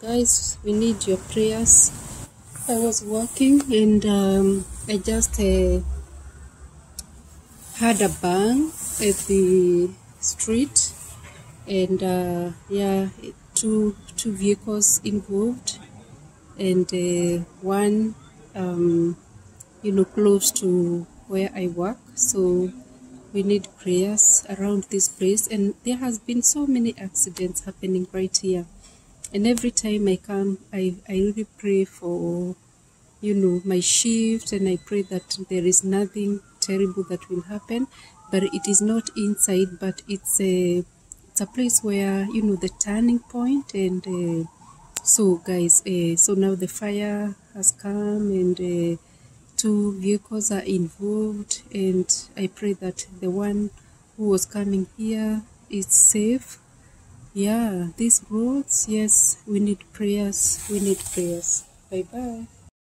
guys we need your prayers. I was walking and um, i just uh, had a bang at the street and uh, yeah two two vehicles involved and uh, one um, you know close to where i work. So we need prayers around this place and there has been so many accidents happening right here and every time i come i i really pray for you know my shift and i pray that there is nothing terrible that will happen but it is not inside but it's a it's a place where you know the turning point. and uh, so guys uh, so now the fire has come and uh, two vehicles are involved and i pray that the one who was coming here is safe yeah these roads yes we need prayers we need prayers. Bye bye